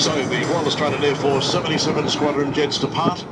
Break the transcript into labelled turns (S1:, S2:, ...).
S1: So the Royal Australian Air Force 77 Squadron jets depart.